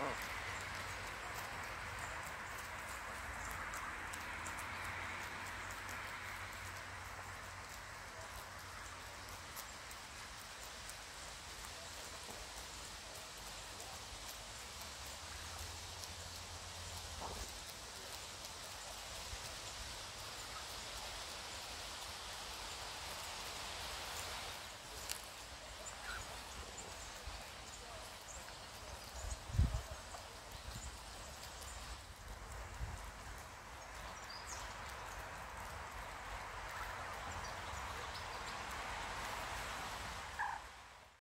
Oh.